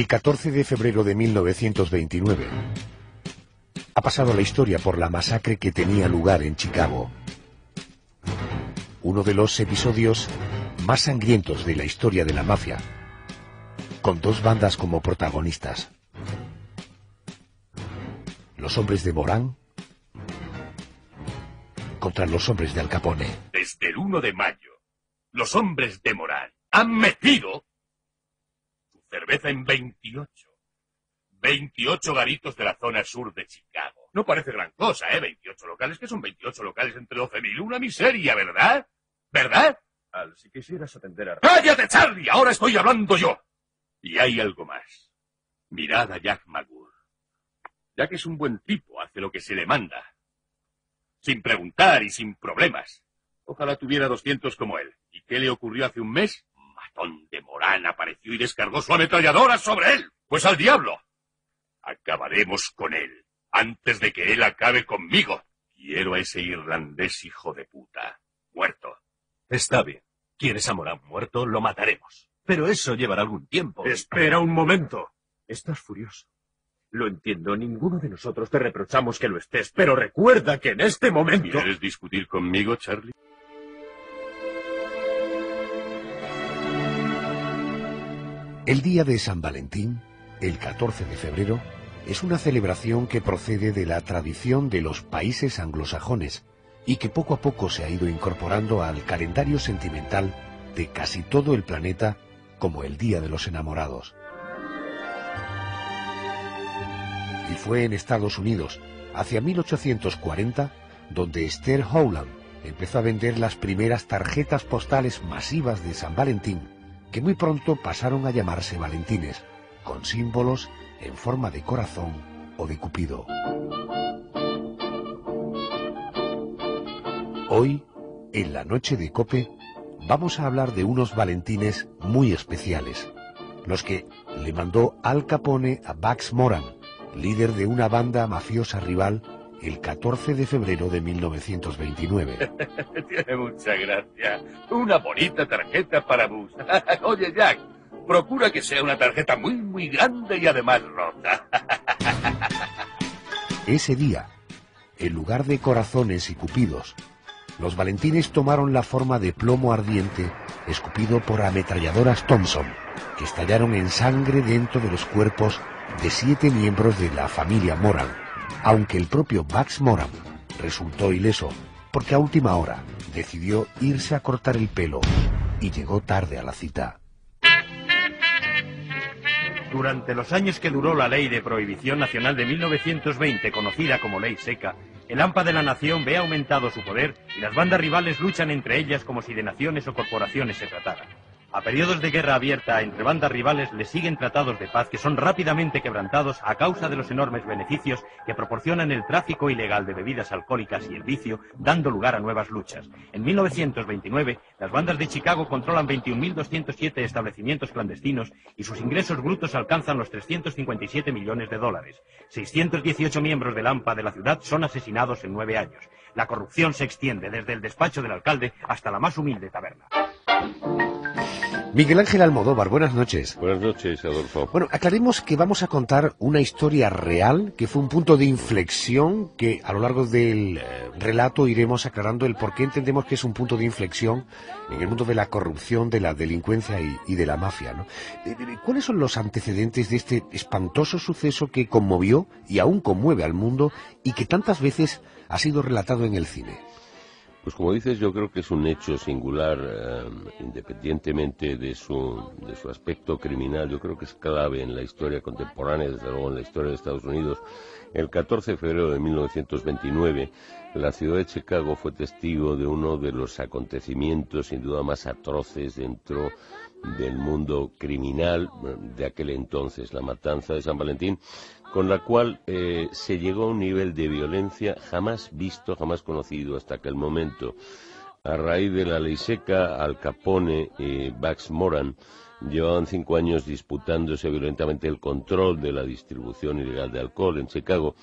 El 14 de febrero de 1929 ha pasado la historia por la masacre que tenía lugar en Chicago. Uno de los episodios más sangrientos de la historia de la mafia, con dos bandas como protagonistas. Los hombres de Morán contra los hombres de Al Capone. Desde el 1 de mayo, los hombres de Morán han metido cerveza en 28. 28 garitos de la zona sur de Chicago. No parece gran cosa, ¿eh? 28 locales, que son 28 locales entre 12.000. Una miseria, ¿verdad? ¿Verdad? Al, si quisieras atender a... ¡Cállate, Charlie! Ahora estoy hablando yo. Y hay algo más. Mirad a Jack Magur. Jack es un buen tipo, hace lo que se le manda. Sin preguntar y sin problemas. Ojalá tuviera 200 como él. ¿Y qué le ocurrió hace un mes? Matón de Morán apareció y descargó su ametralladora sobre él. Pues al diablo. Acabaremos con él, antes de que él acabe conmigo. Quiero a ese irlandés hijo de puta. Muerto. Está bien. ¿Quieres a Morán muerto? Lo mataremos. Pero eso llevará algún tiempo. Espera un momento. Estás furioso. Lo entiendo, ninguno de nosotros te reprochamos que lo estés, pero recuerda que en este momento... ¿Quieres discutir conmigo, Charlie? El día de San Valentín, el 14 de febrero, es una celebración que procede de la tradición de los países anglosajones y que poco a poco se ha ido incorporando al calendario sentimental de casi todo el planeta como el Día de los Enamorados. Y fue en Estados Unidos, hacia 1840, donde Esther Howland empezó a vender las primeras tarjetas postales masivas de San Valentín, que muy pronto pasaron a llamarse Valentines, con símbolos en forma de corazón o de cupido. Hoy, en la noche de Cope, vamos a hablar de unos Valentines muy especiales, los que le mandó Al Capone a Bax Moran, líder de una banda mafiosa rival, el 14 de febrero de 1929. Tiene mucha gracia. Una bonita tarjeta para bus. Oye, Jack, procura que sea una tarjeta muy, muy grande y además rota. Ese día, en lugar de corazones y cupidos, los valentines tomaron la forma de plomo ardiente escupido por ametralladoras Thompson, que estallaron en sangre dentro de los cuerpos de siete miembros de la familia Moran, aunque el propio Max Moran resultó ileso porque a última hora decidió irse a cortar el pelo y llegó tarde a la cita. Durante los años que duró la Ley de Prohibición Nacional de 1920, conocida como Ley Seca, el AMPA de la nación ve aumentado su poder y las bandas rivales luchan entre ellas como si de naciones o corporaciones se tratara. A periodos de guerra abierta entre bandas rivales le siguen tratados de paz que son rápidamente quebrantados a causa de los enormes beneficios que proporcionan el tráfico ilegal de bebidas alcohólicas y el vicio, dando lugar a nuevas luchas. En 1929, las bandas de Chicago controlan 21.207 establecimientos clandestinos y sus ingresos brutos alcanzan los 357 millones de dólares. 618 miembros del AMPA de la ciudad son asesinados en nueve años. La corrupción se extiende desde el despacho del alcalde hasta la más humilde taberna. Miguel Ángel Almodóvar, buenas noches. Buenas noches, Adolfo. Bueno, aclaremos que vamos a contar una historia real, que fue un punto de inflexión, que a lo largo del eh, relato iremos aclarando el por qué entendemos que es un punto de inflexión en el mundo de la corrupción, de la delincuencia y, y de la mafia. ¿no? Eh, eh, ¿Cuáles son los antecedentes de este espantoso suceso que conmovió y aún conmueve al mundo y que tantas veces ha sido relatado en el cine? Pues como dices, yo creo que es un hecho singular, eh, independientemente de su, de su aspecto criminal. Yo creo que es clave en la historia contemporánea, desde luego en la historia de Estados Unidos. El 14 de febrero de 1929, la ciudad de Chicago fue testigo de uno de los acontecimientos sin duda más atroces dentro del mundo criminal de aquel entonces, la matanza de San Valentín, con la cual eh, se llegó a un nivel de violencia jamás visto, jamás conocido hasta aquel momento. A raíz de la ley seca, Al Capone y Bax Moran llevaban cinco años disputándose violentamente el control de la distribución ilegal de alcohol en Chicago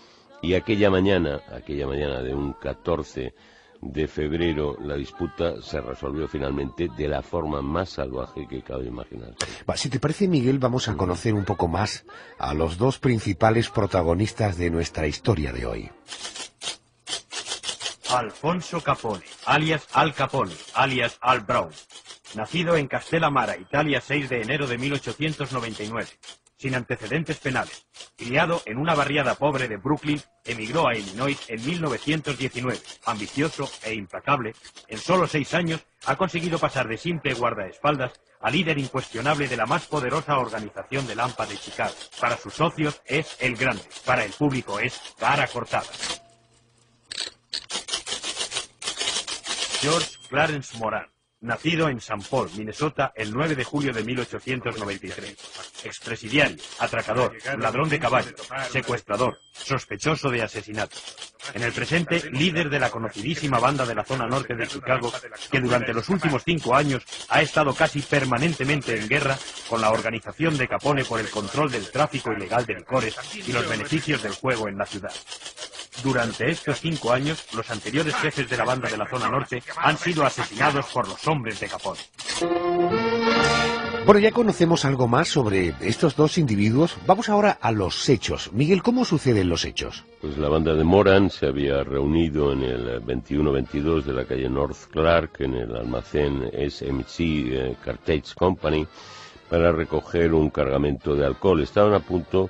y aquella mañana, aquella mañana de un 14 de febrero la disputa se resolvió finalmente de la forma más salvaje que cabe imaginar. Si te parece, Miguel, vamos a conocer un poco más a los dos principales protagonistas de nuestra historia de hoy. Alfonso Capone, alias Al Capone, alias Al Brown. Nacido en Castellamara, Italia, 6 de enero de 1899 sin antecedentes penales. Criado en una barriada pobre de Brooklyn, emigró a Illinois en 1919. Ambicioso e implacable, en solo seis años ha conseguido pasar de simple guardaespaldas a líder incuestionable de la más poderosa organización de Lampa de Chicago. Para sus socios es el grande, para el público es cara cortada. George Clarence Moran nacido en St. Paul, Minnesota, el 9 de julio de 1893. Expresidiario, atracador, ladrón de caballos, secuestrador, sospechoso de asesinato. En el presente, líder de la conocidísima banda de la zona norte de Chicago, que durante los últimos cinco años ha estado casi permanentemente en guerra con la organización de Capone por el control del tráfico ilegal de licores y los beneficios del juego en la ciudad. Durante estos cinco años, los anteriores jefes de la banda de la zona norte han sido asesinados por los hombres de Capón. Bueno, ya conocemos algo más sobre estos dos individuos. Vamos ahora a los hechos. Miguel, ¿cómo suceden los hechos? Pues la banda de Moran se había reunido en el 2122 de la calle North Clark, en el almacén SMC eh, Cartage Company, para recoger un cargamento de alcohol. Estaban a punto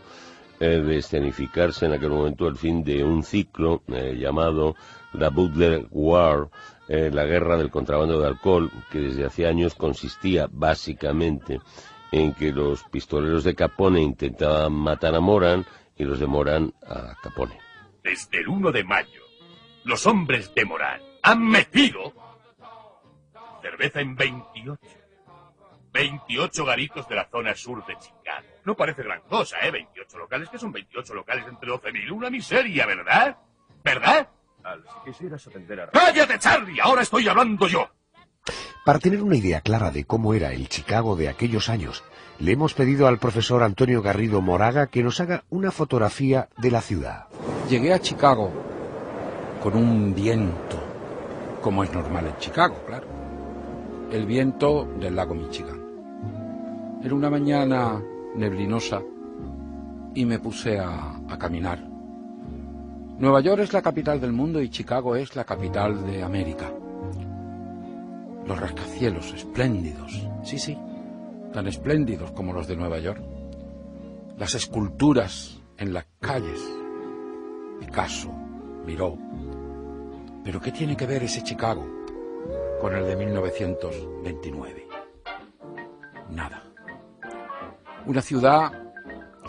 eh, de escenificarse en aquel momento el fin de un ciclo eh, llamado la Butler War, eh, la guerra del contrabando de alcohol, que desde hace años consistía básicamente en que los pistoleros de Capone intentaban matar a Moran y los de Moran a Capone. Desde el 1 de mayo, los hombres de Moran han metido cerveza en 28. 28 garitos de la zona sur de Chicago. No parece gran cosa, ¿eh? 28 locales, que son 28 locales entre 12.000. Una miseria, ¿verdad? ¿Verdad? Al, si quisieras atender a... ¡Cállate, Charlie! Ahora estoy hablando yo. Para tener una idea clara de cómo era el Chicago de aquellos años, le hemos pedido al profesor Antonio Garrido Moraga que nos haga una fotografía de la ciudad. Llegué a Chicago con un viento, como es normal en Chicago, claro. El viento del lago Michigan. Era una mañana neblinosa y me puse a, a, caminar. Nueva York es la capital del mundo y Chicago es la capital de América. Los rascacielos espléndidos, sí, sí, tan espléndidos como los de Nueva York. Las esculturas en las calles. Picasso, Miró. Pero ¿qué tiene que ver ese Chicago con el de 1929? Nada una ciudad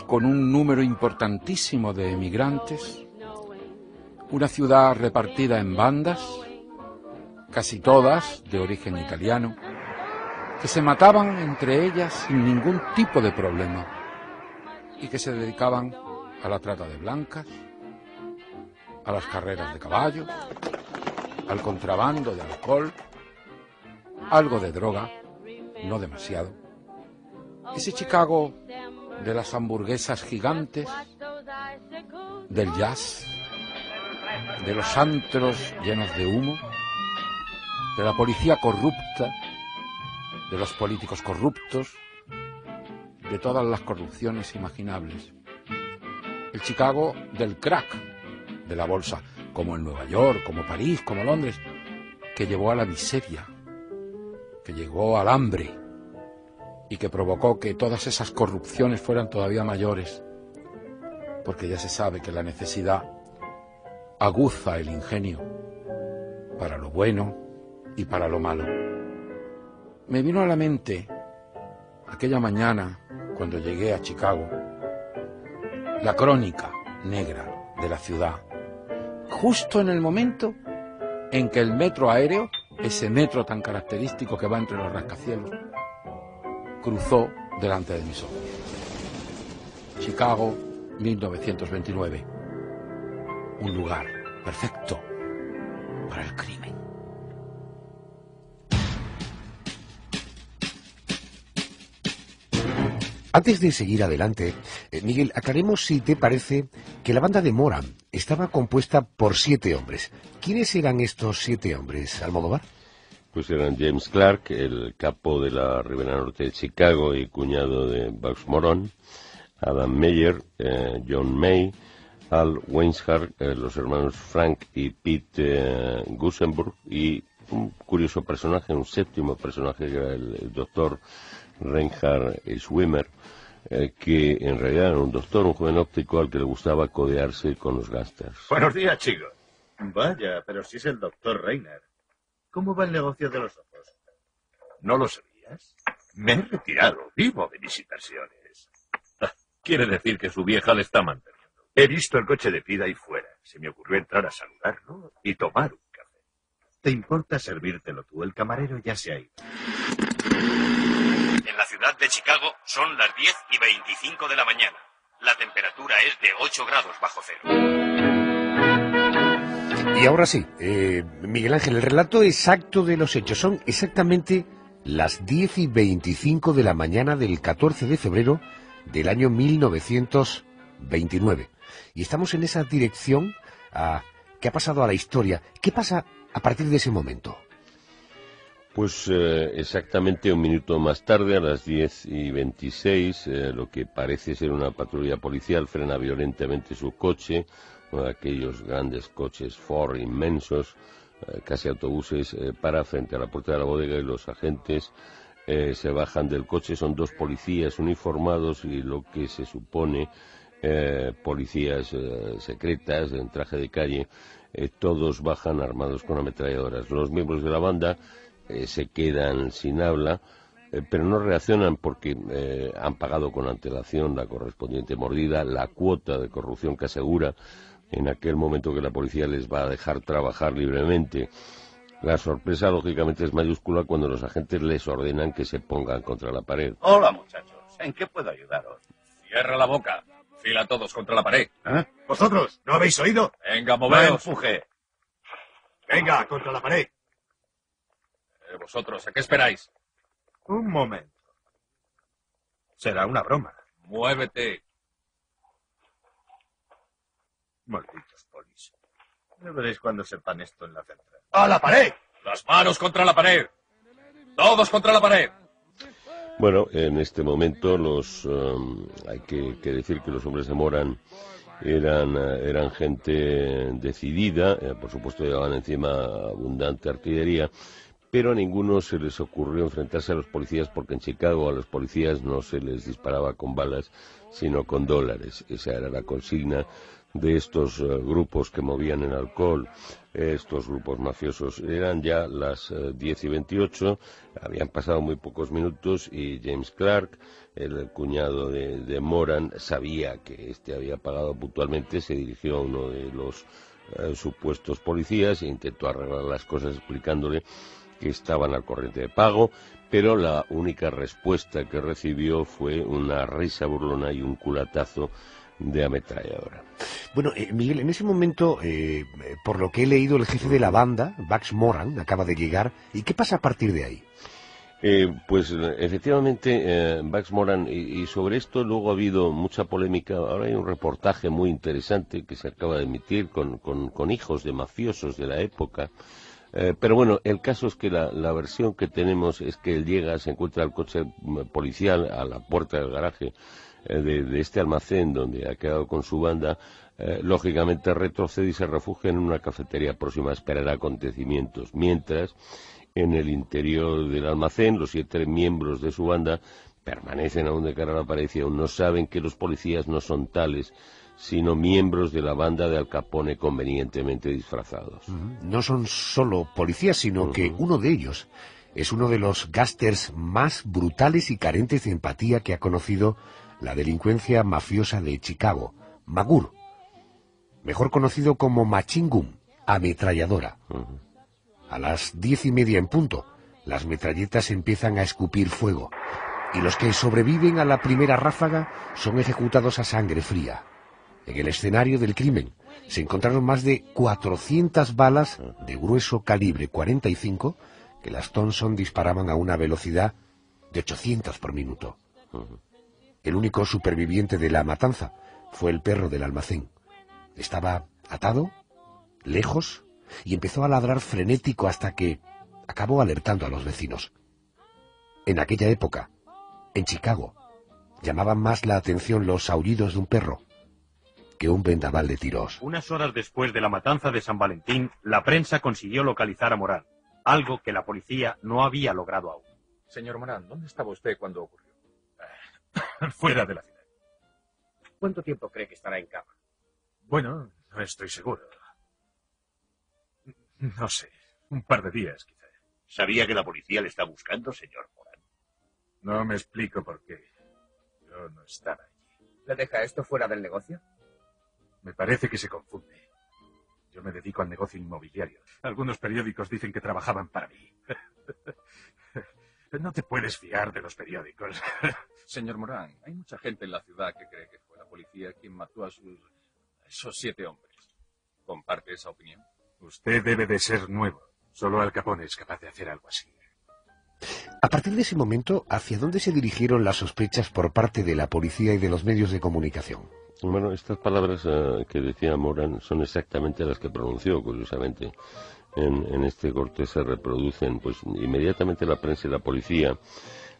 con un número importantísimo de emigrantes, una ciudad repartida en bandas, casi todas de origen italiano, que se mataban entre ellas sin ningún tipo de problema y que se dedicaban a la trata de blancas, a las carreras de caballo, al contrabando de alcohol, algo de droga, no demasiado ese Chicago de las hamburguesas gigantes, del jazz, de los antros llenos de humo, de la policía corrupta, de los políticos corruptos, de todas las corrupciones imaginables. El Chicago del crack, de la bolsa, como en Nueva York, como París, como Londres, que llevó a la miseria, que llegó al hambre, y que provocó que todas esas corrupciones fueran todavía mayores, porque ya se sabe que la necesidad aguza el ingenio para lo bueno y para lo malo. Me vino a la mente aquella mañana cuando llegué a Chicago la crónica negra de la ciudad, justo en el momento en que el metro aéreo, ese metro tan característico que va entre los rascacielos, cruzó delante de mis ojos. Chicago, 1929. Un lugar perfecto para el crimen. Antes de seguir adelante, eh, Miguel, aclaremos si te parece que la banda de Moran estaba compuesta por siete hombres. ¿Quiénes eran estos siete hombres, Almodóvar? Pues eran James Clark, el capo de la Ribera Norte de Chicago y cuñado de Bugs Moron, Adam Meyer, eh, John May, Al Weinshardt, eh, los hermanos Frank y Pete eh, Gusenberg y un curioso personaje, un séptimo personaje que era el, doctor Reinhard Schwimmer, que en realidad era un doctor, un joven óptico al que le gustaba codearse con los gángsters. Buenos días, chicos. Vaya, pero si es el doctor Reiner. ¿Cómo va el negocio de los ojos? ¿No lo sabías? Me he retirado, vivo de mis inversiones. Ah, quiere decir que su vieja le está manteniendo. He visto el coche de Pida ahí fuera. Se me ocurrió entrar a saludarlo y tomar un café. ¿Te importa servírtelo tú? El camarero ya se ha ido. En la ciudad de Chicago son las 10 y 25 de la mañana. La temperatura es de 8 grados bajo cero. Y ahora sí, eh, Miguel Ángel, el relato exacto de los hechos son exactamente las 10 y 25 de la mañana del 14 de febrero del año 1929. Y estamos en esa dirección a, que ha pasado a la historia. ¿Qué pasa a partir de ese momento? Pues eh, exactamente un minuto más tarde, a las 10 y 26, eh, lo que parece ser una patrulla policial frena violentamente su coche, aquellos grandes coches Ford inmensos, eh, casi autobuses, eh, para frente a la puerta de la bodega y los agentes eh, se bajan del coche. Son dos policías uniformados y lo que se supone policías secretas en traje de calle. todos bajan armados con ametralladoras. Los miembros de la banda se quedan sin habla pero no reaccionan porque han pagado con antelación la correspondiente mordida, la cuota de corrupción que asegura en aquel momento que la policía les va a dejar trabajar libremente. La sorpresa, lógicamente, es mayúscula cuando los agentes les ordenan que se pongan contra la pared. Hola, muchachos. ¿En qué puedo ayudaros? Cierra la boca. Fila todos contra la pared. ¿Eh? ¿Vosotros? ¿No habéis oído? Venga, moveos. No Venga, contra la pared. Eh, vosotros, ¿a qué esperáis? Un momento. Será una broma. Muévete. Malditos polis. Ya veréis cuando sepan esto en la central. ¡A la pared! ¡Las manos contra la pared! ¡Todos contra la pared! Bueno, en este momento los um, hay que, decir que los hombres de Moran eran, eh, eran gente decidida, eh, por supuesto llevaban encima abundante artillería, pero a ninguno se les ocurrió enfrentarse a los policías porque en Chicago a los policías no se les disparaba con balas, sino con dólares. Esa era la consigna de estos eh, grupos que movían en alcohol, estos grupos mafiosos. Eran ya las 10 eh, y 28, habían pasado muy pocos minutos y James Clark, el cuñado de, Moran, sabía que este había pagado puntualmente, se dirigió a uno de los eh, supuestos policías e intentó arreglar las cosas explicándole que estaban al corriente de pago, pero la única respuesta que recibió fue una risa burlona y un culatazo de ametralladora. Bueno, eh, Miguel, en ese momento, eh, por lo que he leído, el jefe de la banda, Bax Moran, acaba de llegar. ¿Y qué pasa a partir de ahí? Eh, pues efectivamente, Bax Moran, y, sobre esto luego ha habido mucha polémica. Ahora hay un reportaje muy interesante que se acaba de emitir con, con, hijos de mafiosos de la época. pero bueno, el caso es que la, la, versión que tenemos es que él llega, se encuentra el coche policial a la puerta del garaje eh, de, este almacén donde ha quedado con su banda, eh, lógicamente retrocede y se refugia en una cafetería próxima a esperar acontecimientos, mientras en el interior del almacén los siete miembros de su banda permanecen aún de cara a la pared y aún no saben que los policías no son tales, sino miembros de la banda de Al Capone convenientemente disfrazados. No son solo policías, sino que uno de ellos es uno de los gásters más brutales y carentes de empatía que ha conocido la delincuencia mafiosa de Chicago, Magur, mejor conocido como Machingum, ametralladora. A las diez y media en punto, las metralletas empiezan a escupir fuego, y los que sobreviven a la primera ráfaga son ejecutados a sangre fría. En el escenario del crimen se encontraron más de 400 balas de grueso calibre 45 que las Thompson disparaban a una velocidad de 800 por minuto. El único superviviente de la matanza fue el perro del almacén. Estaba atado, lejos, y empezó a ladrar frenético hasta que acabó alertando a los vecinos. En aquella época, en Chicago, llamaban más la atención los aullidos de un perro que un vendaval de tiros. Unas horas después de la matanza de San Valentín, la prensa consiguió localizar a Morán, algo que la policía no había logrado aún. Señor Morán, ¿dónde estaba usted cuando ocurrió? Fuera de la ciudad. ¿Cuánto tiempo cree que estará en cama? Bueno, no estoy seguro. No sé, un par de días quizá. ¿Sabía que la policía le está buscando, señor Morán? No me explico por qué. Yo no estaba allí. ¿Le deja esto fuera del negocio? Me parece que se confunde. Yo me dedico al negocio inmobiliario. Algunos periódicos dicen que trabajaban para mí. No te puedes fiar de los periódicos. Señor Morán, hay mucha gente en la ciudad que cree que fue la policía quien mató a sus a esos siete hombres. ¿Comparte esa opinión? Usted debe de ser nuevo. Solo Al Capone es capaz de hacer algo así. A partir de ese momento, ¿hacia dónde se dirigieron las sospechas por parte de la policía y de los medios de comunicación? Bueno, estas palabras eh, que decía Morán son exactamente las que pronunció, curiosamente. En, en este corte se reproducen, pues inmediatamente la prensa y la policía,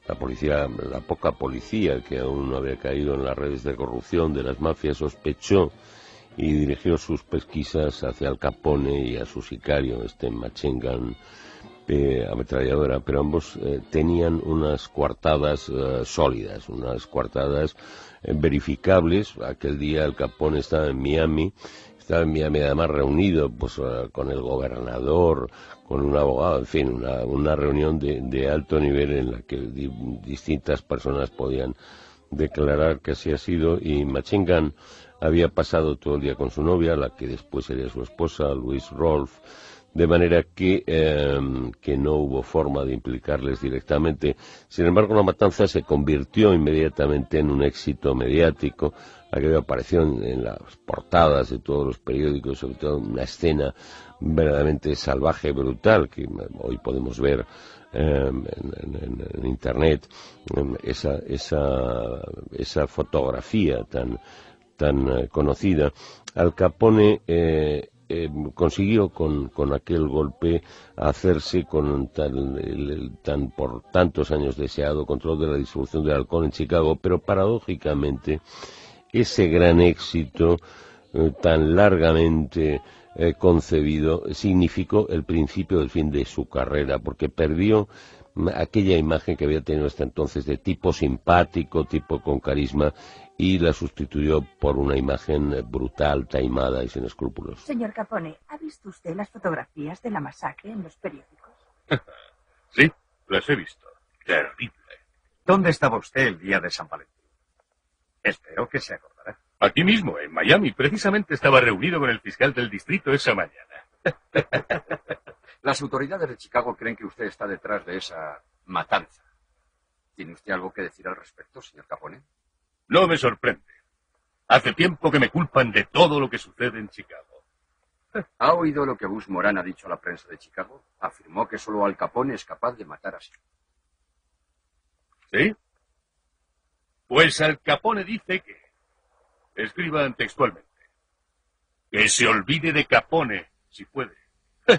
la policía, la poca policía que aún no había caído en las redes de corrupción de las mafias sospechó y dirigió sus pesquisas hacia Al Capone y a su sicario, este Machengan eh, ametralladora, pero ambos eh, tenían unas coartadas eh, sólidas, unas coartadas verificables. Aquel día Al Capone estaba en Miami, estaba en Miami además reunido pues eh, con el gobernador, con un abogado, en fin, una, una reunión de, de alto nivel en la que di- distintas personas podían declarar que así ha sido y Machingan había pasado todo el día con su novia, la que después sería su esposa, Luis Rolf, de manera que, eh, que no hubo forma de implicarles directamente. Sin embargo, la matanza se convirtió inmediatamente en un éxito mediático. Aquello apareció en, las portadas de todos los periódicos, sobre todo una escena verdaderamente salvaje, brutal, que hoy podemos ver eh, en, Internet, eh, esa, esa, esa fotografía tan, tan eh, conocida. Al Capone eh, eh, consiguió con, con aquel golpe hacerse con tan, el- el tan por tantos años deseado control de la distribución del alcohol en Chicago, pero paradójicamente ese gran éxito eh, tan largamente eh, concebido significó el principio del fin de su carrera, porque perdió mm, aquella imagen que había tenido hasta entonces de tipo simpático, tipo con carisma, y la sustituyó por una imagen eh, brutal, taimada y sin escrúpulos. Señor Capone, ¿ha visto usted las fotografías de la masacre en los periódicos? Sí, las he visto. Terrible. ¿Dónde estaba usted el día de San Valentín? Espero que se acordará. Aquí mismo, en Miami, precisamente estaba reunido con el fiscal del distrito esa mañana. Las autoridades de Chicago creen que usted está detrás de esa matanza. ¿Tiene usted algo que decir al respecto, señor Capone? No me sorprende. Hace tiempo que me culpan de todo lo que sucede en Chicago. ¿Ha oído lo que Bush Moran ha dicho a la prensa de Chicago? Afirmó que solo Al Capone es capaz de matar así. ¿Sí? Pues Al Capone dice que... Escriban textualmente. Que se olvide de Capone, si puede.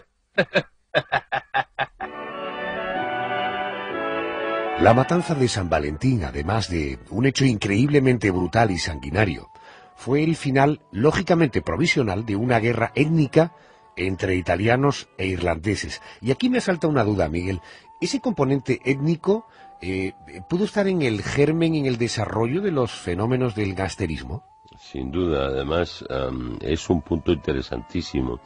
La matanza de San Valentín, además de un hecho increíblemente brutal y sanguinario, fue el final, lógicamente provisional, de una guerra étnica entre italianos e irlandeses. Y aquí me asalta una duda, Miguel. ¿Ese componente étnico eh, pudo estar en el germen, en el desarrollo de los fenómenos del gangsterismo? Sin duda, además, es un punto interesantísimo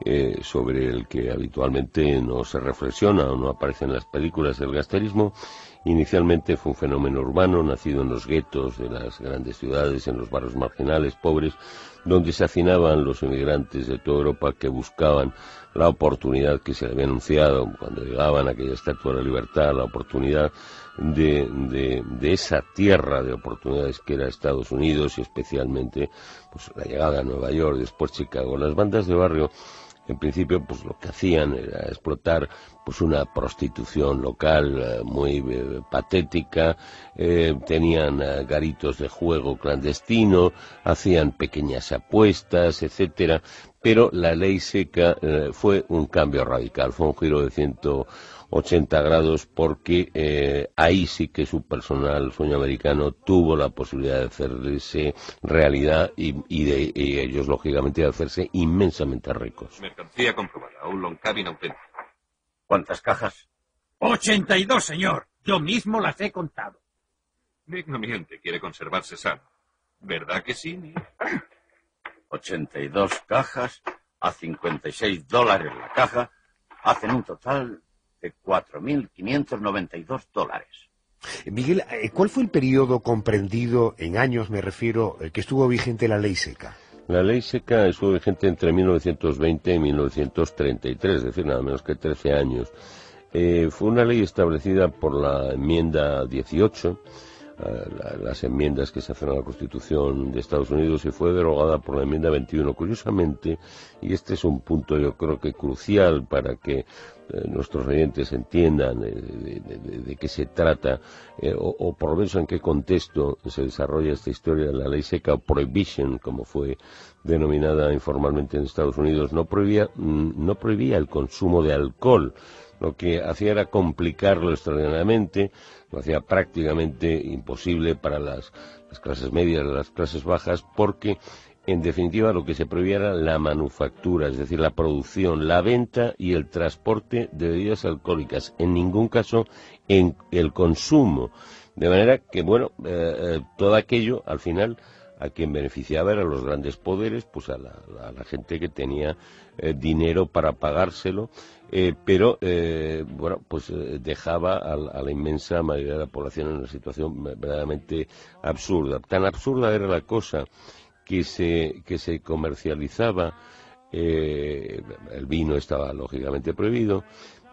eh, sobre el que habitualmente no se reflexiona o no aparece en las películas. El gasterismo inicialmente fue un fenómeno urbano nacido en los guetos de las grandes ciudades, en los barrios marginales, pobres, donde se hacinaban los inmigrantes de toda Europa que buscaban la oportunidad que se le había anunciado cuando llegaban a aquella estatua de la libertad, la oportunidad de, de, de esa tierra de oportunidades que era Estados Unidos y especialmente pues, la llegada a Nueva York, después Chicago. Las bandas de barrio en principio pues lo que hacían era explotar pues una prostitución local eh, muy eh, patética, eh, tenían garitos de juego clandestino, hacían pequeñas apuestas, etcétera, pero la ley seca fue un cambio radical, fue un giro de 180 grados porque ahí sí que su personal sueño americano tuvo la posibilidad de hacerse realidad y, de ellos lógicamente de hacerse inmensamente ricos. Mercancía comprobada, un long cabin auténtico. ¿Cuántas cajas? 82, señor. Yo mismo las he contado. Nick no miente, quiere conservarse sano. ¿Verdad que sí, Nick? 82 cajas a 56 dólares la caja hacen un total de 4.592 dólares. Miguel, eh, ¿cuál fue el periodo comprendido, en años me refiero, eh, que estuvo vigente la ley seca? La ley seca estuvo vigente entre 1920 y 1933, es decir, nada menos que 13 años. Eh, fue una ley establecida por la enmienda 18, eh, las enmiendas que se hacen a la Constitución de Estados Unidos, y fue derogada por la enmienda 21. Curiosamente, y este es un punto yo creo que crucial para que nuestros oyentes entiendan de, qué se trata eh, o, por lo menos en qué contexto se desarrolla esta historia. De la ley seca o prohibition como fue denominada informalmente en Estados Unidos no prohibía mm, no prohibía el consumo de alcohol. Lo que hacía era complicarlo extraordinariamente lo hacía prácticamente imposible para las, las clases medias las clases bajas porque en definitiva, lo que se prohibía era la manufactura, es decir, la producción, la venta y el transporte de bebidas alcohólicas. En ningún caso en el consumo. De manera que, bueno, eh, eh, todo aquello, al final, a quien beneficiaba eran los grandes poderes, pues a la, gente que tenía eh, dinero para pagárselo, pero bueno, pues dejaba a, a, la inmensa mayoría de la población en una situación verdaderamente absurda. Tan absurda era la cosa que se, que se comercializaba, eh, el vino estaba lógicamente prohibido,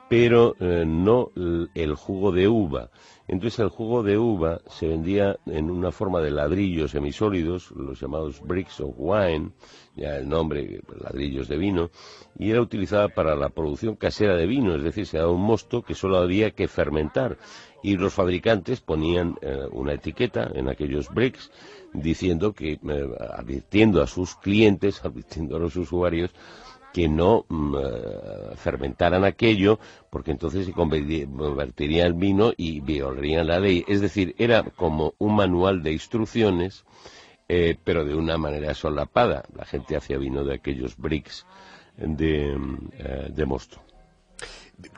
pero eh, no el jugo de uva. Entonces el jugo de uva se vendía en una forma de ladrillos semisólidos, los llamados bricks of wine, ya el nombre, ladrillos de vino, y era utilizada para la producción casera de vino, es decir, se daba un mosto que solo había que fermentar. Y los fabricantes ponían eh, una etiqueta en aquellos bricks diciendo que, eh, advirtiendo a sus clientes, advirtiendo a los usuarios, que no mm, eh, fermentaran aquello, porque entonces se convertiría el vino y violarían la ley. Es decir, era como un manual de instrucciones, eh, pero de una manera solapada. La gente hacía vino de aquellos bricks de, de mosto.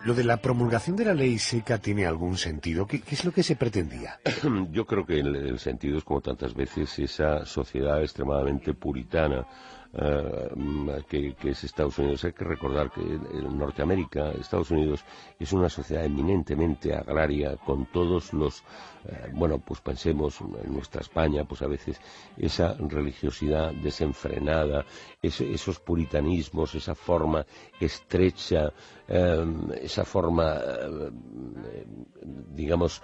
¿Lo de la promulgación de la ley seca tiene algún sentido? ¿Qué, es lo que se pretendía? Yo creo que el, sentido es, como tantas veces, esa sociedad extremadamente puritana eh, que, es Estados Unidos. Hay que recordar que Norteamérica, Estados Unidos, es una sociedad eminentemente agraria, con todos los, eh, bueno, pues pensemos en nuestra España, pues a veces esa religiosidad desenfrenada, esos puritanismos, esa forma estrecha, esa forma, digamos,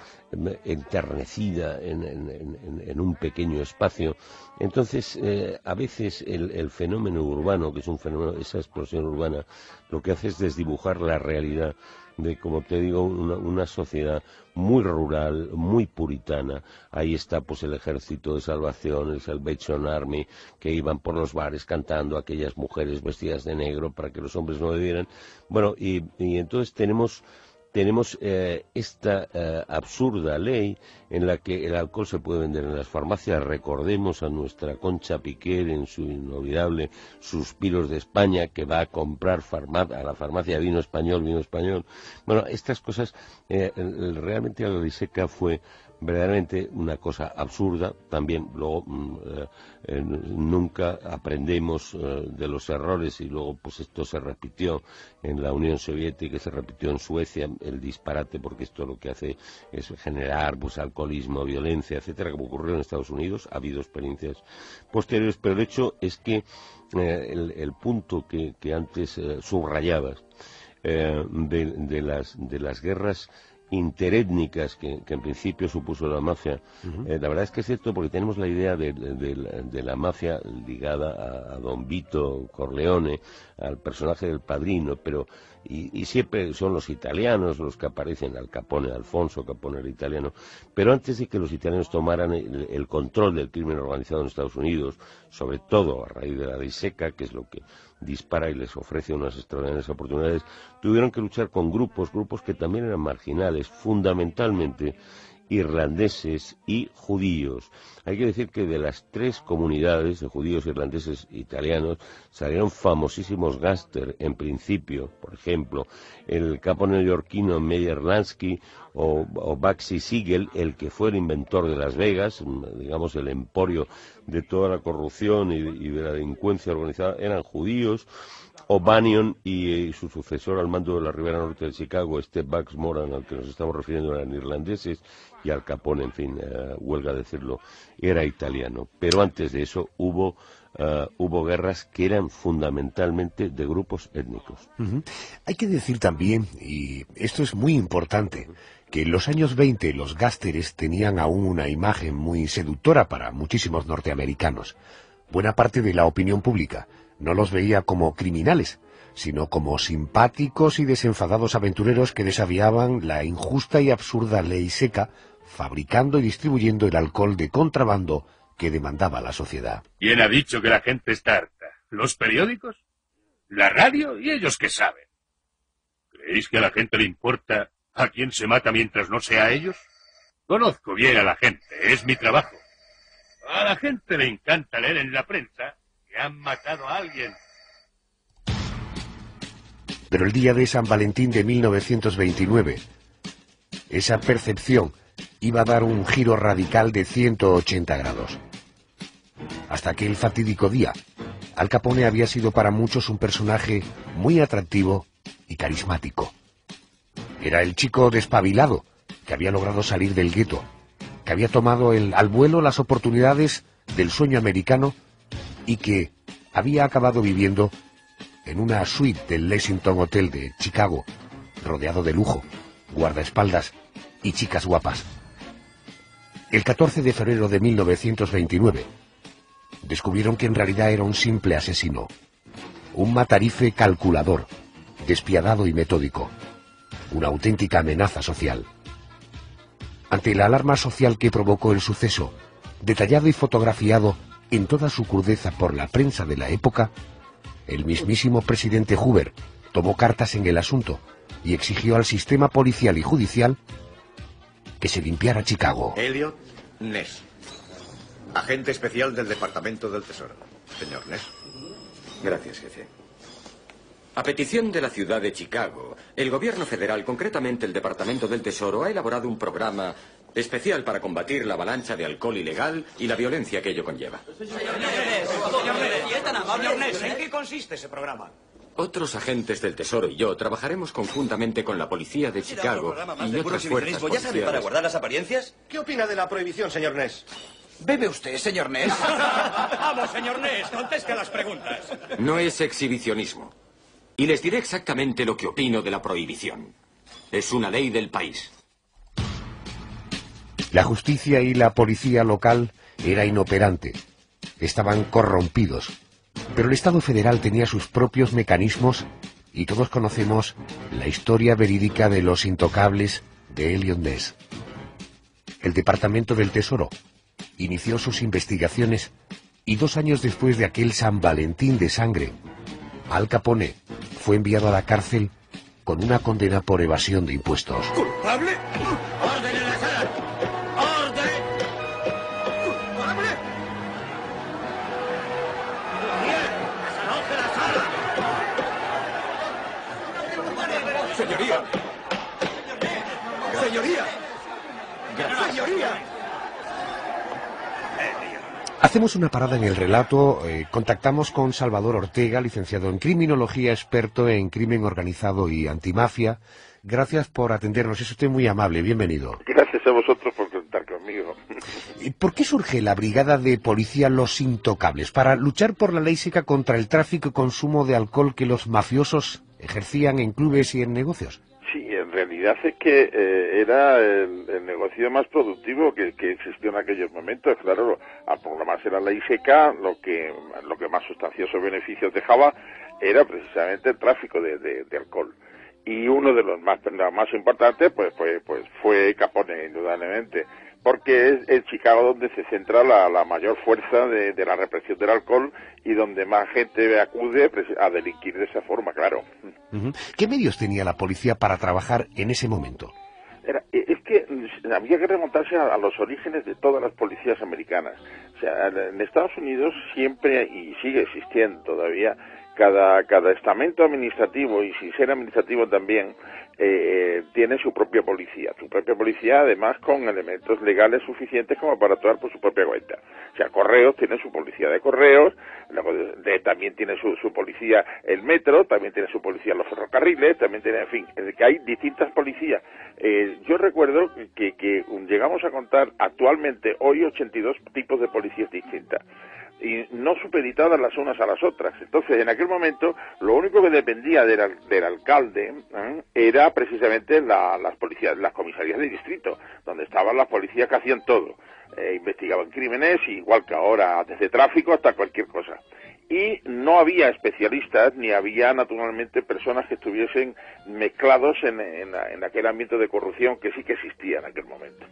enternecida en, un pequeño espacio. Entonces, a veces el, el fenómeno urbano, que es un fenómeno, esa explosión urbana, lo que hace es desdibujar la realidad de, como te digo, una, sociedad muy rural, muy puritana. Ahí está pues el ejército de salvación, el Salvation Army, que iban por los bares cantando a aquellas mujeres vestidas de negro para que los hombres no bebieran. Bueno, y entonces tenemos tenemos eh, esta eh, absurda ley en la que el alcohol se puede vender en las farmacias. Recordemos a nuestra Concha Piquer en su inolvidable Suspiros de España que va a comprar a la farmacia vino español, vino español. Bueno, estas cosas eh, realmente la seca fue verdaderamente una cosa absurda. También luego mm, eh, eh, nunca aprendemos eh, de los errores y luego pues esto se repitió en la Unión Soviética, se repitió en Suecia el disparate porque esto lo que hace es generar pues alcoholismo, violencia, etcétera, como ocurrió en Estados Unidos. Ha habido experiencias posteriores, pero el hecho es que el, punto que, antes subrayabas de las guerras interétnicas que, en principio supuso la mafia, eh, la verdad es que es cierto porque tenemos la idea de, la mafia ligada a, Don Vito Corleone, al personaje del padrino, pero y, siempre son los italianos los que aparecen, Al Capone, Alfonso Capone era italiano, pero antes de que los italianos tomaran el, control del crimen organizado en Estados Unidos, sobre todo a raíz de la ley seca, que es lo que dispara y les ofrece unas extraordinarias oportunidades, tuvieron que luchar con grupos, grupos que también eran marginales, fundamentalmente irlandeses y judíos. Hay que decir que de las tres comunidades de judíos, irlandeses e italianos salieron famosísimos gáster en principio, por ejemplo, el capo neoyorquino Meyer Lansky o, Baxi Siegel, el que fue el inventor de Las Vegas, digamos el emporio de toda la corrupción y, de la delincuencia organizada, eran judíos. O'Banion y, su sucesor al mando de la Ribera Norte de Chicago, este Bugs Moran al que nos estamos refiriendo, eran irlandeses y Al Capone, en fin, uh, huelga decirlo, era italiano. Pero antes de eso hubo, eh, hubo guerras que eran fundamentalmente de grupos étnicos. Hay que decir también, y esto es muy importante, que en los años 20 los gásteres tenían aún una imagen muy seductora para muchísimos norteamericanos. Buena parte de la opinión pública no los veía como criminales, sino como simpáticos y desenfadados aventureros que desafiaban la injusta y absurda ley seca fabricando y distribuyendo el alcohol de contrabando que demandaba la sociedad. ¿Quién ha dicho que la gente está harta? ¿Los periódicos? ¿La radio? ¿Y ellos qué saben? ¿Creéis que a la gente le importa a quién se mata mientras no sea a ellos? Conozco bien a la gente, es mi trabajo. A la gente le encanta leer en la prensa que han matado a alguien. Pero el día de San Valentín de 1929, esa percepción iba a dar un giro radical de 180 grados. Hasta aquel fatídico día, Al Capone había sido para muchos un personaje muy atractivo y carismático. Era el chico despabilado que había logrado salir del gueto, que había tomado al vuelo las oportunidades del sueño americano y que había acabado viviendo en una suite del Lexington Hotel de Chicago, rodeado de lujo, guardaespaldas y chicas guapas. El 14 de febrero de 1929, descubrieron que en realidad era un simple asesino, un matarife calculador, despiadado y metódico, una auténtica amenaza social. Ante la alarma social que provocó el suceso, detallado y fotografiado en toda su crudeza por la prensa de la época, el mismísimo presidente Hoover tomó cartas en el asunto y exigió al sistema policial y judicial que se limpiara Chicago. Elliot Ness, agente especial del Departamento del Tesoro. Señor Ness. Gracias, jefe. A petición de la ciudad de Chicago, el gobierno federal, concretamente el Departamento del Tesoro, ha elaborado un programa especial para combatir la avalancha de alcohol ilegal y la violencia que ello conlleva. Señor Ness, ¿en qué consiste ese programa? Otros agentes del Tesoro y yo trabajaremos conjuntamente con la policía de Chicago y otras fuerzas policiales. para guardar las apariencias? ¿Qué opina de la prohibición, señor Ness? ¿Bebe usted, señor Ness? Vamos, señor Ness, conteste las preguntas. No es exhibicionismo. Y les diré exactamente lo que opino de la prohibición. Es una ley del país. La justicia y la policía local era inoperante. Estaban corrompidos pero el Estado federal tenía sus propios mecanismos y todos conocemos la historia verídica de los intocables de Elliot Ness. El Departamento del Tesoro inició sus investigaciones y dos años después de aquel San Valentín de sangre, Al Capone fue enviado a la cárcel con una condena por evasión de impuestos. ¿Culpable? Hacemos una parada en el relato, eh, contactamos con Salvador Ortega, licenciado en criminología, experto en crimen organizado y antimafia. Gracias por atendernos, es usted muy amable, bienvenido. Gracias a vosotros por contar conmigo. ¿Por qué surge la Brigada de Policía Los Intocables? ¿Para luchar por la ley seca contra el tráfico y consumo de alcohol que los mafiosos ejercían en clubes y en negocios? Realidad es que eh, era el, negocio más productivo que, existió en aquellos momentos. Claro, al programarse la ley seca, lo que, lo que más sustanciosos beneficios dejaba era precisamente el tráfico de, alcohol. Y uno de los más, más importantes pues, pues, pues fue Capone, indudablemente porque es en Chicago donde se centra la, mayor fuerza de, la represión del alcohol y donde más gente acude a delinquir de esa forma, claro. ¿Qué medios tenía la policía para trabajar en ese momento? E, es que había que remontarse a, los orígenes de todas las policías americanas. O sea, en Estados Unidos siempre, y sigue existiendo todavía, cada, cada estamento administrativo, y sin ser administrativo también, eh, tiene su propia policía, su propia policía además con elementos legales suficientes como para actuar por su propia cuenta. O sea, Correos tiene su policía de correos, también tiene su, su, policía el metro, también tiene su policía los ferrocarriles, también tiene, en fin, que hay distintas policías. Eh, yo recuerdo que, que llegamos a contar actualmente hoy 82 tipos de policías distintas y no supeditadas las unas a las otras. Entonces, en aquel momento, lo único que dependía del, del alcalde ¿eh? era precisamente las policías, las comisarías de distrito, donde estaban las policías que hacían todo. Eh, investigaban crímenes, igual que ahora, desde tráfico hasta cualquier cosa. Y no había especialistas, ni había naturalmente personas que estuviesen mezclados en, en aquel ámbito de corrupción que sí que existía en aquel momento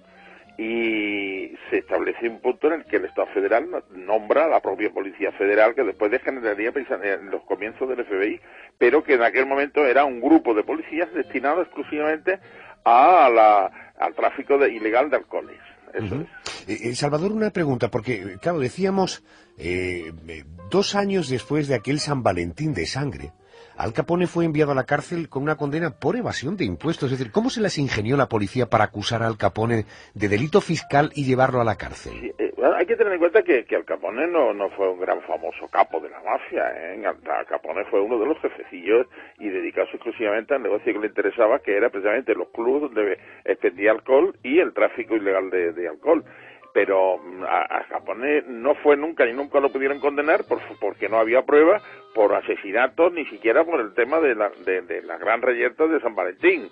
y se establece un punto en el que el Estado federal nombra a la propia Policía Federal, que después degeneraría en los comienzos del FBI, pero que en aquel momento era un grupo de policías destinado exclusivamente a la, al tráfico de, ilegal de alcoholes. Eso es. Eh, Salvador, una pregunta, porque, claro, decíamos, eh, dos años después de aquel San Valentín de sangre, al Capone fue enviado a la cárcel con una condena por evasión de impuestos. Es decir, ¿cómo se las ingenió la policía para acusar a Al Capone de delito fiscal y llevarlo a la cárcel? Eh, hay que tener en cuenta que, Al Capone no, fue un gran famoso capo de la mafia. ¿eh? Al Capone fue uno de los jefecillos y dedicado exclusivamente al negocio que le interesaba, que era precisamente los clubes donde expendía alcohol y el tráfico ilegal de alcohol pero mm, a, Japón no fue nunca ni nunca lo pudieron condenar por, porque no había prueba por asesinatos ni siquiera por el tema de la, de, la gran reyerta de San Valentín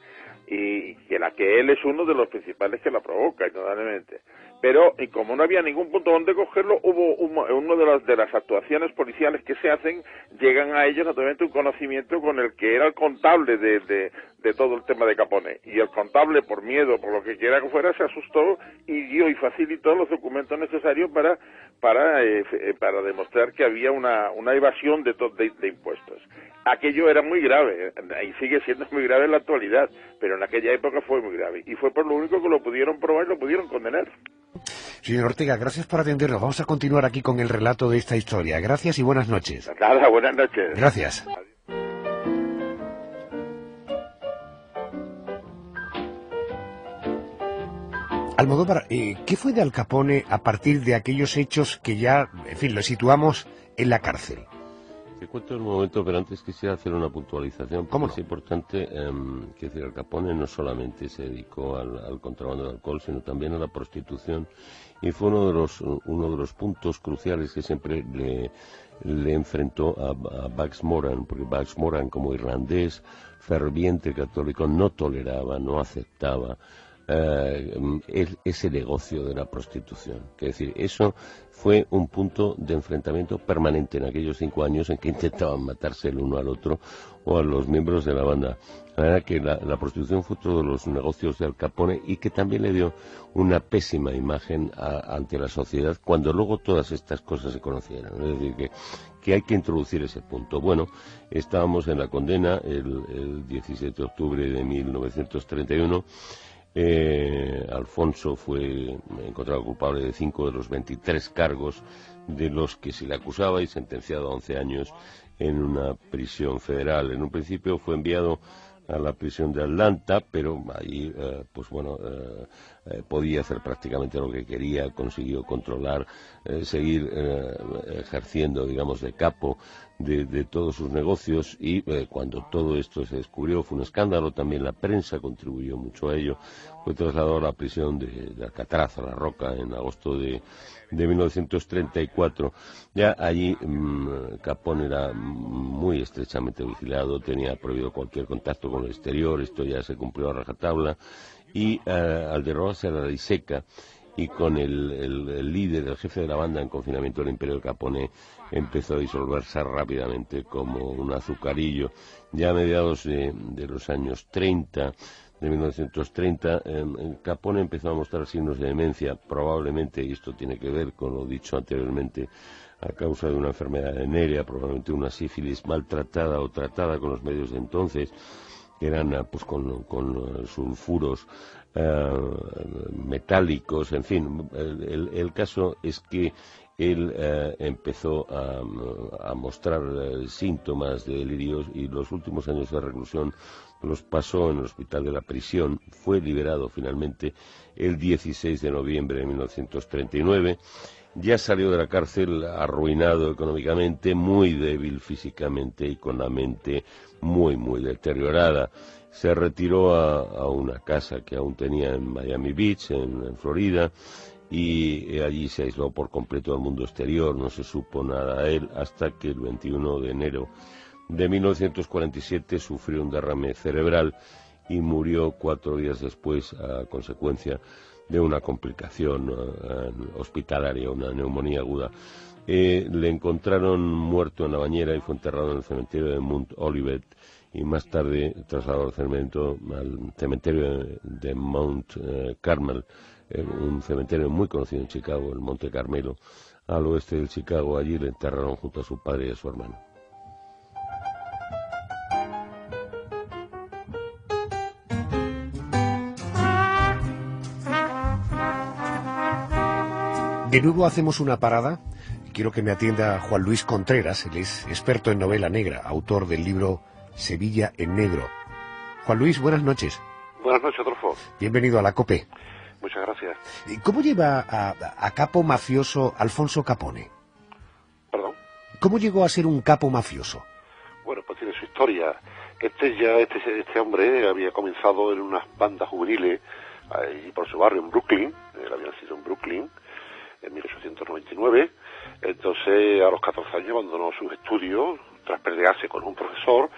y que la que él es uno de los principales que la provoca indudablemente. Pero y como no había ningún punto donde cogerlo, hubo uno de las, de las actuaciones policiales que se hacen, llegan a ellos naturalmente un conocimiento con el que era el contable de, de, todo el tema de Capone. Y el contable, por miedo, por lo que quiera que fuera, se asustó y dio y facilitó los documentos necesarios para, para, eh, eh, para demostrar que había una, una evasión de, de impuestos. Aquello era muy grave y sigue siendo muy grave en la actualidad, pero en aquella época fue muy grave y fue por lo único que lo pudieron probar y lo pudieron condenar. Señor Ortega, gracias por atendernos. Vamos a continuar aquí con el relato de esta historia. Gracias y buenas noches. Nada, buenas noches. Gracias. Almodóvar, eh, ¿qué fue de Al Capone a partir de aquellos hechos que ya, en fin, lo situamos en la cárcel? Te cuento el momento, pero antes quisiera hacer una puntualización. ¿Cómo es importante em, que decir, Al Capone no solamente se dedicó al, contrabando de alcohol, sino también a la prostitución y fue uno de los, uno de los puntos cruciales que siempre le, le enfrentó a, a Bugs Moran, porque Bugs Moran, como irlandés, ferviente católico, no toleraba, no aceptaba eh, ese negocio de la prostitución. Es decir, eso fue un punto de enfrentamiento permanente en aquellos cinco años en que intentaban matarse el uno al otro o a los miembros de la banda. La verdad que la, prostitución fue de los negocios de Al Capone y que también le dio una pésima imagen ante la sociedad cuando luego todas estas cosas se conocieron. Es decir, que, que hay que introducir ese punto. Bueno, estábamos en la condena el, el 17 de octubre de 1931 eh, Alfonso fue encontrado culpable de cinco de los 23 cargos de los que se le acusaba y sentenciado a 11 años en una prisión federal. En un principio fue enviado a la prisión de Atlanta, pero ahí, eh, pues bueno, eh, podía hacer prácticamente lo que quería, consiguió controlar, seguir ejerciendo, digamos, de capo de, de todos sus negocios y eh, cuando todo esto se descubrió fue un escándalo, también la prensa contribuyó mucho a ello, fue trasladado a la prisión de, de Alcatraz, a la Roca, en agosto de, de 1934. Ya allí mmm, Capone era muy estrechamente vigilado, tenía prohibido cualquier contacto con el exterior, esto ya se cumplió a rajatabla, y eh, al derrogarse a la ley y con el, el, el, líder, el jefe de la banda en confinamiento del Imperio Capone empezó a disolverse rápidamente como un azucarillo. Ya a mediados de, de los años 30, de 1930, eh, Capone empezó a mostrar signos de demencia, probablemente, y esto tiene que ver con lo dicho anteriormente, a causa de una enfermedad venérea, probablemente una sífilis maltratada o tratada con los medios de entonces, que eran pues con, con sulfuros Uh, metálicos, en fin, el, el, caso es que él uh, empezó a, mostrar uh, síntomas de delirios y los últimos años de reclusión los pasó en el hospital de la prisión, fue liberado finalmente el 16 de noviembre de 1939, ya salió de la cárcel arruinado económicamente, muy débil físicamente y con la mente muy, muy deteriorada. Se retiró a, una casa que aún tenía en Miami Beach, en, Florida, y allí se aisló por completo del mundo exterior, no se supo nada de él hasta que el 21 de enero de 1947 sufrió un derrame cerebral y murió cuatro días después a consecuencia de una complicación uh, hospitalaria, una neumonía aguda. Eh, le encontraron muerto en la bañera y fue enterrado en el cementerio de Mount Olivet y más tarde trasladado al cementerio, al cementerio de Mount eh, Carmel, eh, un cementerio muy conocido en Chicago, el Monte Carmelo, al oeste de Chicago. Allí le enterraron junto a su padre y a su hermano. De nuevo hacemos una parada. Quiero que me atienda Juan Luis Contreras, él es experto en novela negra, autor del libro Sevilla en negro. Juan Luis, buenas noches. Buenas noches, Adolfo. Bienvenido a la COPE. Muchas gracias. ¿Cómo lleva a, a, capo mafioso Alfonso Capone? ¿Perdón? ¿Cómo llegó a ser un capo mafioso? Bueno, pues tiene su historia. Este ya, este, este hombre había comenzado en unas bandas juveniles ahí por su barrio en Brooklyn, él había nacido en Brooklyn en 1899, entonces a los 14 años abandonó sus estudios tras pelearse con un profesor,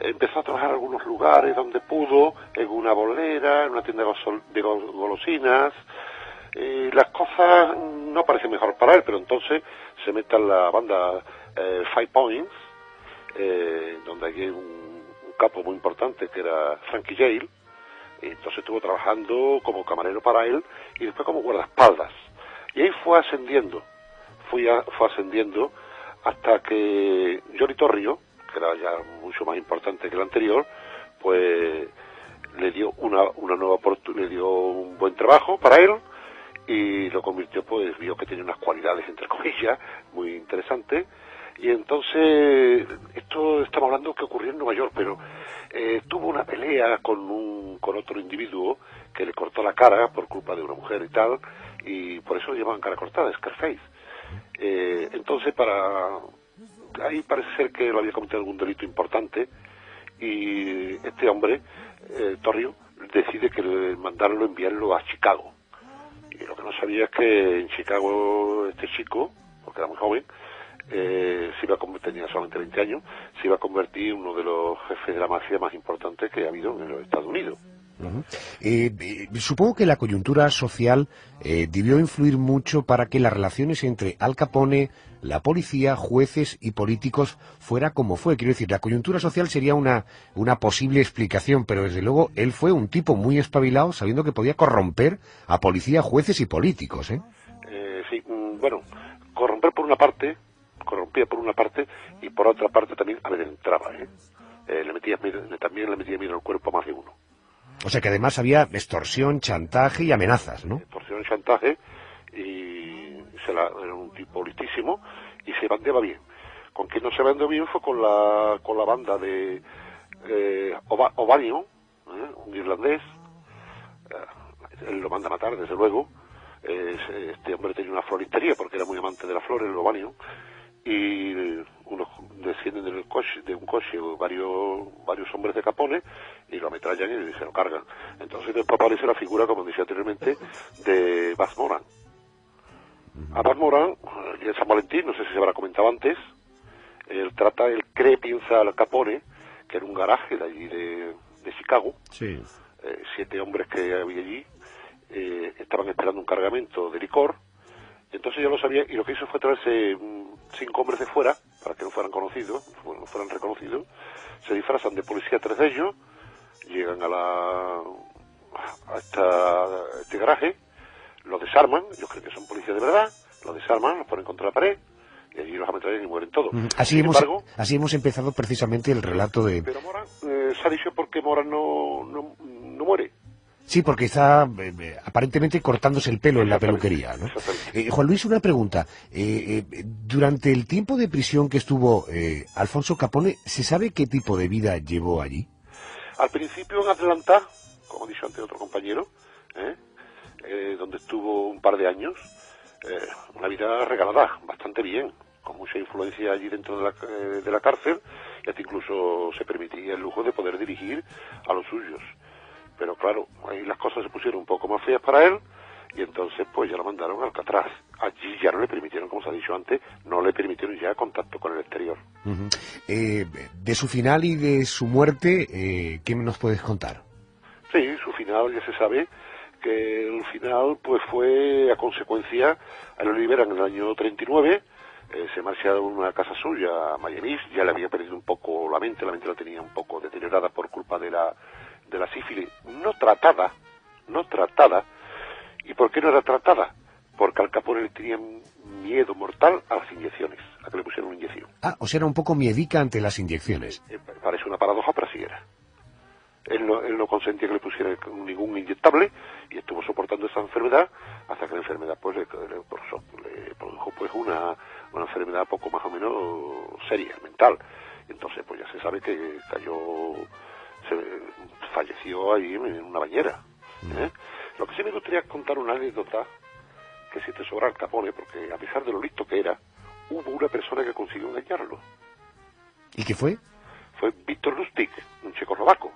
empezó a trabajar en algunos lugares donde pudo, en una bolera, en una tienda de golosinas. Y las cosas no parecen mejor para él, pero entonces se mete en la banda eh, Five Points, eh, donde hay un, capo muy importante que era Frankie Yale. Entonces estuvo trabajando como camarero para él y después como guardaespaldas. Y ahí fue ascendiendo, fui a, fue ascendiendo hasta que Johnny Torrio, que era ya mucho más importante que el anterior, pues le dio una, una nueva oportunidad, le dio un buen trabajo para él y lo convirtió, pues vio que tenía unas cualidades, entre comillas, muy interesantes. Y entonces, esto estamos hablando que ocurrió en Nueva York, pero eh, tuvo una pelea con, un, con otro individuo que le cortó la cara por culpa de una mujer y tal, y por eso lo llamaban cara cortada, Scarface. Eh, entonces, para ahí parece ser que lo había cometido algún delito importante y este hombre, eh, Torrio, decide que mandarlo, enviarlo a Chicago. Y lo que no sabía es que en Chicago este chico, porque era muy joven, eh, se iba a convertir, tenía solamente 20 años, se iba a convertir en uno de los jefes de la mafia más importantes que ha habido en los Estados Unidos. Uh eh, eh, supongo que la coyuntura social eh, debió influir mucho para que las relaciones entre Al Capone, la policía, jueces y políticos fuera como fue. Quiero decir, la coyuntura social sería una, una posible explicación, pero desde luego él fue un tipo muy espabilado sabiendo que podía corromper a policía, jueces y políticos. ¿eh? sí, bueno, corromper por una parte, corrompía por una parte y por otra parte también amedrentaba. ¿eh? le metía, también le metía miedo al cuerpo a más de uno. O sea que además había extorsión, chantaje y amenazas, ¿no? Extorsión, chantaje y se la, era un tipo listísimo y se bandeaba bien. Con quien no se bandeó bien fue con la, con la banda de eh, ¿eh? un irlandés. Eh, él lo manda a matar, desde luego. este hombre tenía una floristería porque era muy amante de la flor, el Obanio. Y unos descienden del coche, de un coche varios, varios hombres de Capone y lo ametrallan y se lo cargan. Entonces después aparece la figura, como decía anteriormente, de Baz Moran. A Baz Moran, y en San Valentín, no sé si se habrá comentado antes, él trata, él cree, piensa al Capone, que era un garaje de allí de, de Chicago, Sí. eh, siete hombres que había allí eh, estaban esperando un cargamento de licor. Entonces yo lo sabía y lo que hizo fue traerse mm, cinco hombres de fuera para que no fueran conocidos, no fueran reconocidos. Se disfrazan de policía tres de ellos, llegan a la a esta- este garaje, los desarman, ellos creen que son policías de verdad, los desarman, los ponen contra la pared y allí los ametrallan y mueren todos. Así Sin hemos, embargo, así hemos empezado precisamente el relato de... pero Moran eh, se ha dicho porque Moran no, no, no muere. Sí, porque está eh, eh, aparentemente cortándose el pelo en la peluquería. ¿no? Eh, Juan Luis, una pregunta. Eh, eh, durante el tiempo de prisión que estuvo eh, Alfonso Capone, ¿se sabe qué tipo de vida llevó allí? Al principio en Atlanta, como ha dicho antes otro compañero, donde estuvo un par de años, eh, una vida regalada, bastante bien, con mucha influencia allí dentro de la, eh, de la cárcel, y hasta incluso se permitía el lujo de poder dirigir a los suyos. Pero claro, ahí las cosas se pusieron un poco más feas para él, y entonces pues ya lo mandaron al Alcatraz. Allí ya no le permitieron, como se ha dicho antes, no le permitieron ya contacto con el exterior. Eh, de su final y de su muerte, eh, ¿qué nos puedes contar? Sí, su final ya se sabe que el final pues fue a consecuencia, a él lo liberan en el año 39, eh, se marcha a una casa suya a Miami, ya le había perdido un poco la mente, la mente la tenía un poco deteriorada por culpa de la, de la sífilis, no tratada, no tratada. ¿Y por qué no era tratada? Porque al Capone le tenía miedo mortal a las inyecciones, a que le pusieran una inyección. Ah, o sea, era un poco miedica ante las inyecciones. Eh, parece una paradoja, pero así era. Él no, él no consentía que le pusiera ningún inyectable y estuvo soportando esa enfermedad hasta que la enfermedad pues le, le produjo, le produjo, pues una, una enfermedad poco más o menos seria, mental. Entonces pues ya se sabe que cayó, se falleció ahí en una bañera. ¿eh? Lo que sí me gustaría contar una anécdota que si te sobra el Capone, porque a pesar de lo listo que era, hubo una persona que consiguió engañarlo ¿Y qué fue? fue Víctor Lustig, un checoslovaco,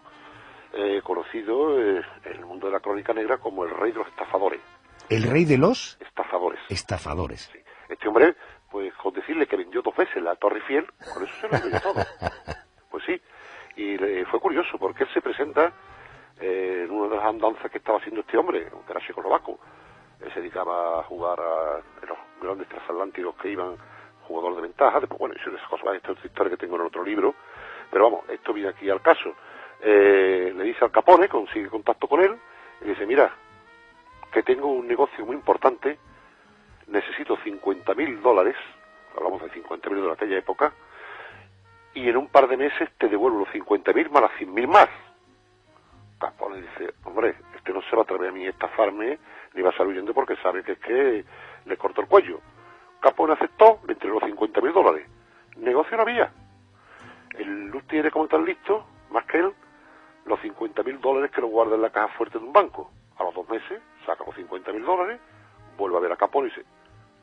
eh, conocido eh, en el mundo de la crónica negra como el rey de los estafadores. El rey de los Estafadores. estafadores. Este hombre, pues con decirle que vendió dos veces la Torre Eiffel, con eso se lo vendió todo. Pues sí, y le- fue curioso porque él se presenta eh, en una de las andanzas que estaba haciendo este hombre, que era checoslovaco. Él se dedicaba a jugar a los grandes transatlánticos que iban jugador de ventaja, después bueno, eso esas cosas, esta es otra historia que tengo en otro libro, pero vamos, esto viene aquí al caso. Eh, le dice al Capone, consigue contacto con él, y dice, mira, que tengo un negocio muy importante, necesito 50 mil dólares, hablamos de 50 mil de aquella época, y en un par de meses te devuelvo los 50 mil más las 100 mil más. Capone dice, hombre, este no se va a atrever a mí a estafarme, ni va a salir huyendo porque sabe que es que le cortó el cuello. Capone aceptó, le entregó los 50 mil dólares. Negocio no había. El Luz tiene como tan listo, más que él, los 50 mil dólares que lo guarda en la caja fuerte de un banco. A los dos meses, saca los 50 mil dólares, vuelve a ver a Capone y dice,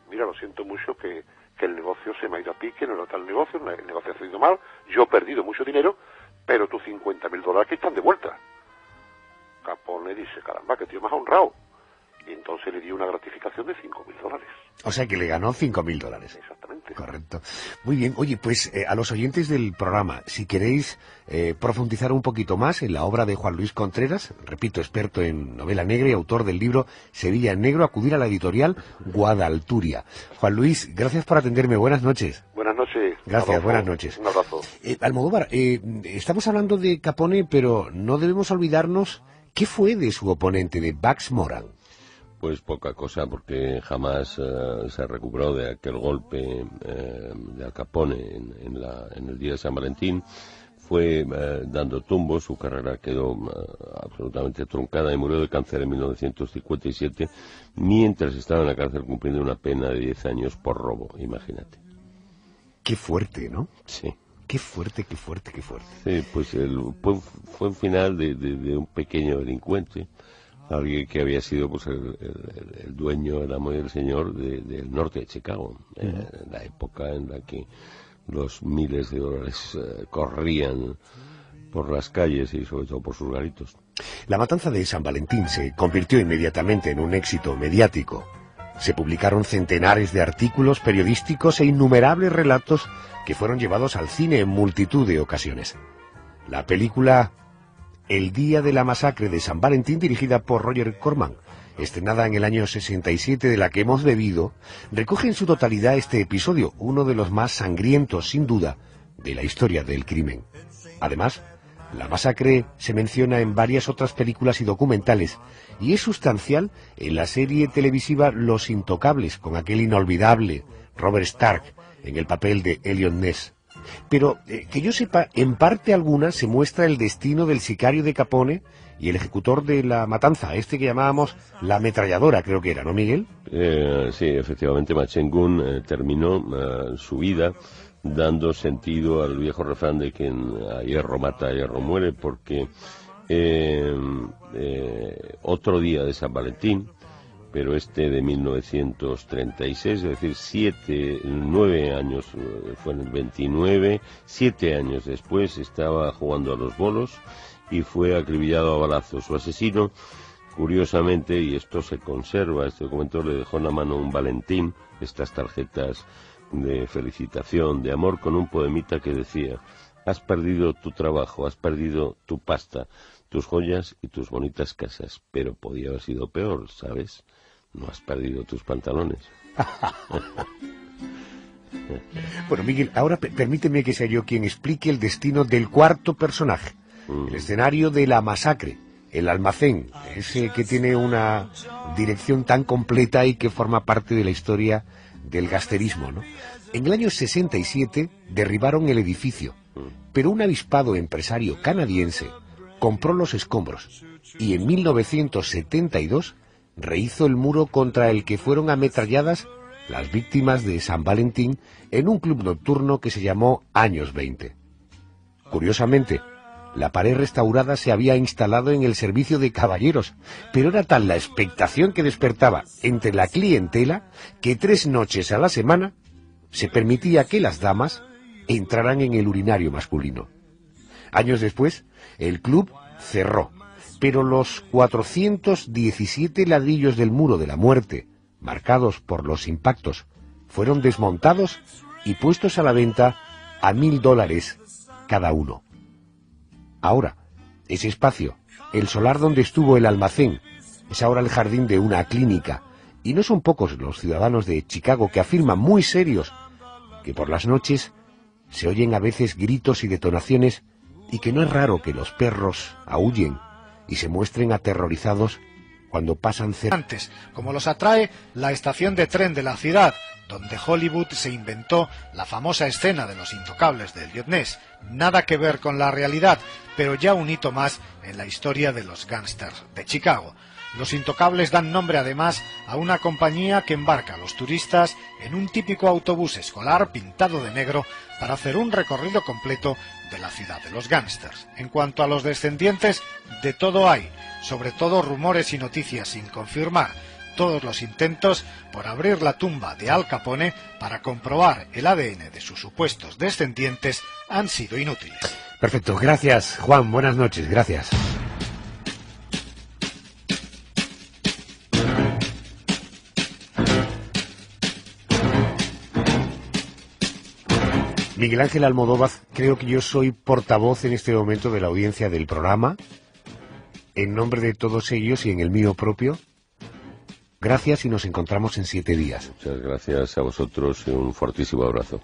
mira, lo siento mucho que, que el negocio se me ha ido a pique, no era tal negocio, el negocio ha salido mal, yo he perdido mucho dinero, pero tus 50 mil dólares que están de vuelta. Capone dice, caramba, que tío más honrado. Y entonces le dio una gratificación de 5 mil dólares. O sea que le ganó 5.000 dólares. Exactamente. Correcto. Muy bien. Oye, pues eh, a los oyentes del programa, si queréis eh, profundizar un poquito más en la obra de Juan Luis Contreras, repito, experto en novela negra y autor del libro Sevilla en Negro, acudir a la editorial Guadalturia. Juan Luis, gracias por atenderme. Buenas noches. Buenas noches. Gracias, buenas noches. Un abrazo. Eh, Almodóvar, eh, estamos hablando de Capone, pero no debemos olvidarnos qué fue de su oponente, de Bax Moran. Pues poca cosa, porque jamás eh, se recuperó de aquel golpe eh, de Al Capone en, en la- en el día de San Valentín. Fue eh, dando tumbos, su carrera quedó absolutamente truncada y murió de cáncer en 1957, mientras estaba en la cárcel cumpliendo una pena de 10 años por robo, imagínate. Qué fuerte, ¿no? Sí. Qué fuerte, qué fuerte, qué fuerte. Sí, pues el, fue, fue un final de, de- de un pequeño delincuente, alguien que había sido pues el, el- el dueño, el amo y el señor de- del norte de Chicago, eh, la época en la que los miles de dólares eh, corrían por las calles y sobre todo por sus garitos. La matanza de San Valentín se convirtió inmediatamente en un éxito mediático. Se publicaron centenares de artículos periodísticos e innumerables relatos que fueron llevados al cine en multitud de ocasiones. La película El día de la masacre de San Valentín, dirigida por Roger Corman, estrenada en el año 67 de la que hemos bebido, recoge en su totalidad este episodio, uno de los más sangrientos, sin duda, de la historia del crimen. Además, la masacre se menciona en varias otras películas y documentales y es sustancial en la serie televisiva Los Intocables, con aquel inolvidable Robert Stark en el papel de Elliot Ness. Pero, eh, que yo sepa, en parte alguna se muestra el destino del sicario de Capone y el ejecutor de la matanza, este que llamábamos la ametralladora, creo que era, ¿no, Miguel? Eh, sí, efectivamente, Machengun eh, terminó su vida dando sentido al viejo refrán de quien a hierro mata, a hierro muere, porque otro día de San Valentín, pero este de 1936, es decir, siete, nueve años, fue en el 29, siete años después estaba jugando a los bolos y fue acribillado a balazos. Su asesino, curiosamente, y esto se conserva, este documento le dejó en la mano un Valentín, estas tarjetas de felicitación, de amor, con un poemita que decía, has perdido tu trabajo, has perdido tu pasta, tus joyas y tus bonitas casas, pero podía haber sido peor, ¿sabes? No has perdido tus pantalones. bueno, Miguel, ahora permíteme que sea yo quien explique el destino del cuarto personaje, el escenario de la masacre, el almacén, ese que tiene una dirección tan completa y que forma parte de la historia del gasterismo. ¿no? En el año 67 derribaron el edificio, pero un avispado empresario canadiense compró los escombros y en 1972 rehizo el muro contra el que fueron ametralladas las víctimas de San Valentín en un club nocturno que se llamó Años 20. Curiosamente, la pared restaurada se había instalado en el servicio de caballeros, pero era tal la expectación que despertaba entre la clientela que tres noches a la semana se permitía que las damas entraran en el urinario masculino. Años después, el club cerró, pero los 417 ladrillos del muro de la muerte, marcados por los impactos, fueron desmontados y puestos a la venta a mil dólares cada uno. Ahora, ese espacio, el solar donde estuvo el almacén, es ahora el jardín de una clínica, y no son pocos los ciudadanos de Chicago que afirman muy serios que por las noches se oyen a veces gritos y detonaciones y que no es raro que los perros aúllen y se muestren aterrorizados cuando pasan cerca. Como los atrae la estación de tren de la ciudad, donde Hollywood se inventó la famosa escena de los intocables del Ness. Nada que ver con la realidad, pero ya un hito más en la historia de los gángsters de Chicago. Los intocables dan nombre además a una compañía que embarca a los turistas en un típico autobús escolar pintado de negro para hacer un recorrido completo de la ciudad de los gángsters. En cuanto a los descendientes, de todo hay, sobre todo rumores y noticias sin confirmar, todos los intentos por abrir la tumba de Al Capone para comprobar el ADN de sus supuestos descendientes han sido inútiles. Perfecto, gracias Juan, buenas noches, gracias. Miguel Ángel Almodóvar, creo que yo soy portavoz en este momento de la audiencia del programa. En nombre de todos ellos y en el mío propio, gracias y nos encontramos en siete días. Muchas gracias a vosotros y un fortísimo abrazo.